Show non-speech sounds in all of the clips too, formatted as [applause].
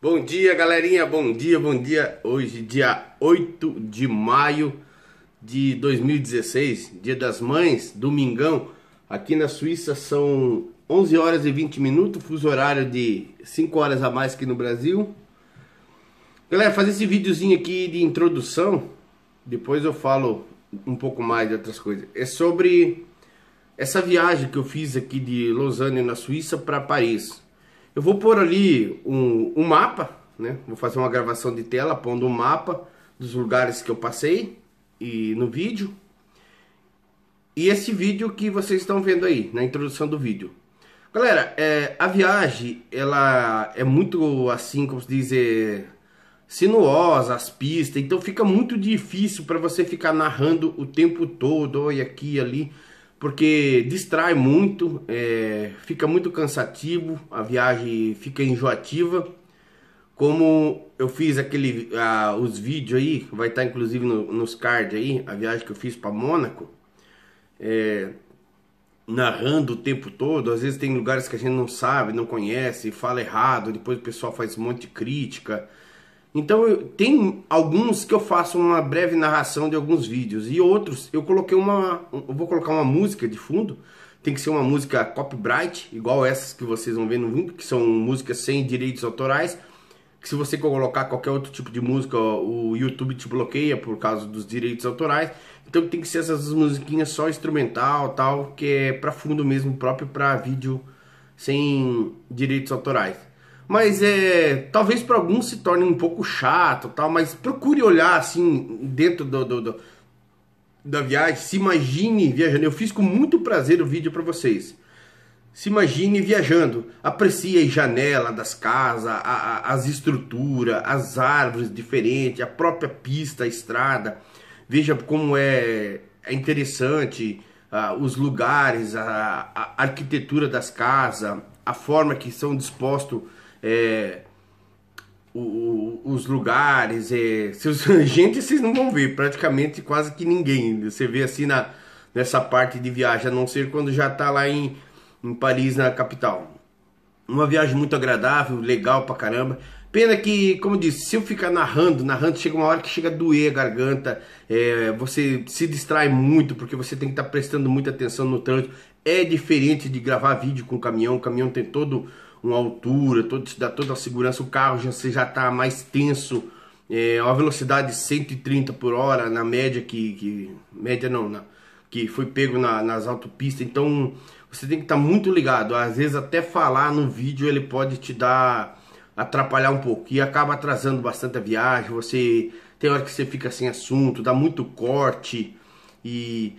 Bom dia, galerinha. Bom dia, bom dia. Hoje, dia 8 de maio de 2016, Dia das Mães, domingão. Aqui na Suíça são 11 horas e 20 minutos, fuso horário de 5 horas a mais que no Brasil. Galera, fazer esse videozinho aqui de introdução, depois eu falo um pouco mais de outras coisas. É sobre essa viagem que eu fiz aqui de Lausanne, na Suíça, para Paris. Eu vou pôr ali um, um mapa, né? Vou fazer uma gravação de tela pondo um mapa dos lugares que eu passei e no vídeo. E esse vídeo que vocês estão vendo aí, na introdução do vídeo. Galera, é, a viagem, ela é muito assim, como se diz, é, sinuosa, as pistas, então fica muito difícil para você ficar narrando o tempo todo, e aqui e ali porque distrai muito, é, fica muito cansativo, a viagem fica enjoativa. Como eu fiz aquele, os vídeos aí, vai estar inclusive no, nos cards aí, a viagem que eu fiz para Mônaco, é, narrando o tempo todo. Às vezes tem lugares que a gente não sabe, não conhece, fala errado, depois o pessoal faz um monte de crítica. Então tem alguns que eu faço uma breve narração de alguns vídeos e outros eu coloquei uma, eu vou colocar uma música de fundo. Tem que ser uma música copyright, igual essas que vocês vão ver no vídeo, que são músicas sem direitos autorais. Que se você colocar qualquer outro tipo de música, o YouTube te bloqueia por causa dos direitos autorais. Então tem que ser essas musiquinhas só instrumental, tal, que é para fundo mesmo, próprio para vídeo sem direitos autorais. Mas é, talvez para alguns se torne um pouco chato, tal, mas procure olhar assim dentro do, do, do, da viagem, se imagine viajando. Eu fiz com muito prazer o vídeo para vocês. Se imagine viajando, aprecie a janela das casas, a, a, as estruturas, as árvores diferentes, a própria pista, a estrada. Veja como é, é interessante uh, os lugares, a, a arquitetura das casas, a forma que são dispostos é, o, os lugares, é, seus, [laughs] gente vocês não vão ver, praticamente quase que ninguém. Você vê assim na, nessa parte de viagem, a não ser quando já está lá em, em Paris, na capital. Uma viagem muito agradável, legal pra caramba. Pena que, como eu disse, se eu ficar narrando, narrando, chega uma hora que chega a doer a garganta, é, você se distrai muito, porque você tem que estar tá prestando muita atenção no trânsito. É diferente de gravar vídeo com o caminhão, o caminhão tem todo uma altura, todo, te dá toda a segurança, o carro já, você já está mais tenso, é, uma velocidade de 130 por hora na média que, que média não, na, que foi pego na, nas autopistas, então você tem que estar tá muito ligado, às vezes até falar no vídeo ele pode te dar, atrapalhar um pouco, e acaba atrasando bastante a viagem, você tem hora que você fica sem assunto, dá muito corte, e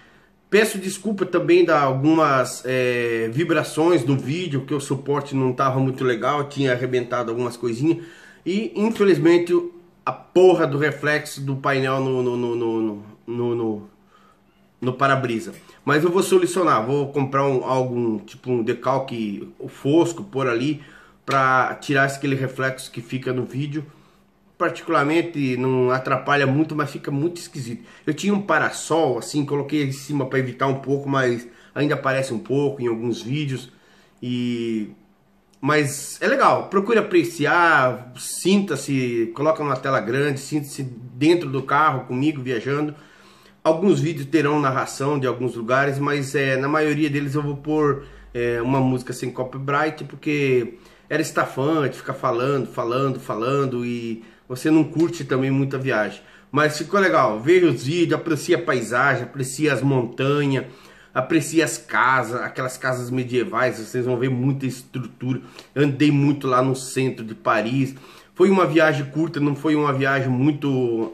Peço desculpa também da algumas é, vibrações no vídeo, que o suporte não estava muito legal, tinha arrebentado algumas coisinhas. E infelizmente a porra do reflexo do painel no, no, no, no, no, no, no para-brisa. Mas eu vou solucionar, vou comprar um, algum tipo um decalque fosco por ali para tirar aquele reflexo que fica no vídeo particularmente não atrapalha muito, mas fica muito esquisito. Eu tinha um parasol, assim, coloquei em cima para evitar um pouco, mas ainda aparece um pouco em alguns vídeos. E mas é legal, procure apreciar, sinta-se, coloca uma tela grande, sinta-se dentro do carro comigo viajando. Alguns vídeos terão narração de alguns lugares, mas é, na maioria deles eu vou pôr é, uma música sem copyright, porque era estafante ficar falando, falando, falando e você não curte também muita viagem. Mas ficou legal, veja os vídeos, aprecia a paisagem, aprecia as montanhas, aprecia as casas, aquelas casas medievais, vocês vão ver muita estrutura. Andei muito lá no centro de Paris. Foi uma viagem curta, não foi uma viagem muito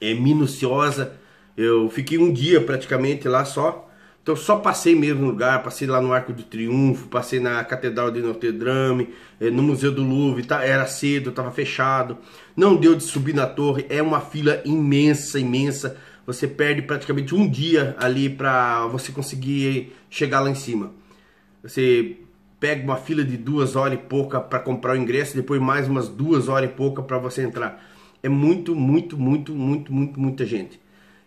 é, minuciosa. Eu fiquei um dia praticamente lá só. Então só passei mesmo no lugar, passei lá no Arco do Triunfo, passei na Catedral de Notre Dame, eh, no Museu do Louvre, tá, era cedo, estava fechado, não deu de subir na torre, é uma fila imensa, imensa, você perde praticamente um dia ali para você conseguir chegar lá em cima. Você pega uma fila de duas horas e pouca para comprar o ingresso, depois mais umas duas horas e pouca para você entrar. É muito, muito, muito, muito, muito, muita gente.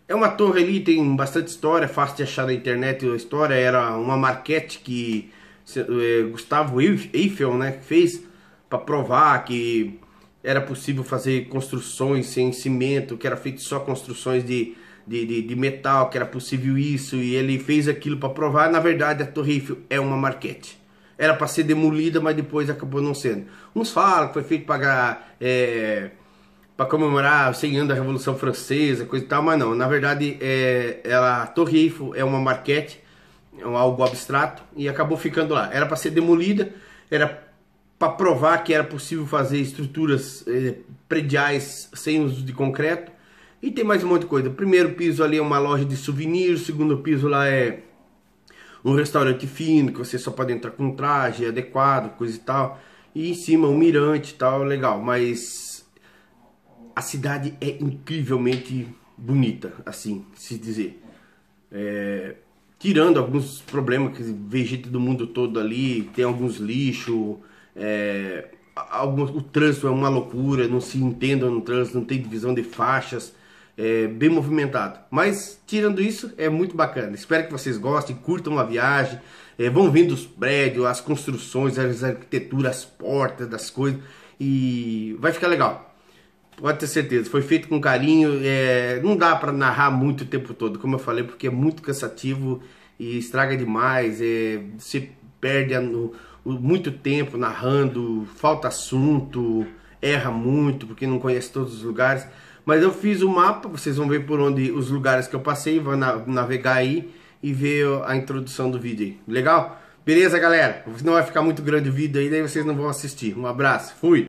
É uma torre ali, tem bastante história, fácil de achar na internet a história. Era uma marquete que é, Gustavo Eiffel né, fez para provar que era possível fazer construções sem cimento, que era feito só construções de, de, de, de metal, que era possível isso, e ele fez aquilo para provar. Na verdade, a Torre Eiffel é uma marquete. Era para ser demolida, mas depois acabou não sendo. Uns falam que foi feito para é, para comemorar os 100 anos da Revolução Francesa, coisa e tal, mas não. Na verdade, é, ela, a Torre Eiffel é uma marquete, é um algo abstrato, e acabou ficando lá. Era para ser demolida, era para provar que era possível fazer estruturas eh, prediais sem uso de concreto. E tem mais um monte de coisa. O primeiro piso ali é uma loja de souvenirs, o segundo piso lá é um restaurante fino, que você só pode entrar com um traje adequado, coisa e tal. E em cima um mirante e tal, legal. Mas a cidade é incrivelmente bonita, assim se dizer. É, tirando alguns problemas que vê do mundo todo ali, tem alguns lixos é, o trânsito é uma loucura, não se entenda no trânsito, não tem divisão de faixas, é bem movimentado. Mas tirando isso, é muito bacana. Espero que vocês gostem, curtam a viagem, é, vão vendo os prédios, as construções, as arquiteturas, as portas das coisas e vai ficar legal. Pode ter certeza, foi feito com carinho. É, não dá para narrar muito o tempo todo, como eu falei, porque é muito cansativo e estraga demais. É, você perde no, muito tempo narrando, falta assunto, erra muito porque não conhece todos os lugares. Mas eu fiz o mapa, vocês vão ver por onde os lugares que eu passei, vão navegar aí e ver a introdução do vídeo aí. Legal? Beleza, galera? Não vai ficar muito grande o vídeo aí, daí vocês não vão assistir. Um abraço, fui!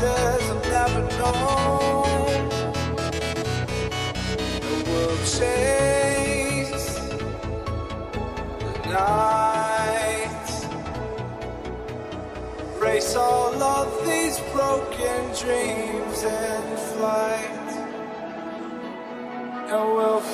says I'm never gone. The world changes. The night race all of these broken dreams and flight, and we'll.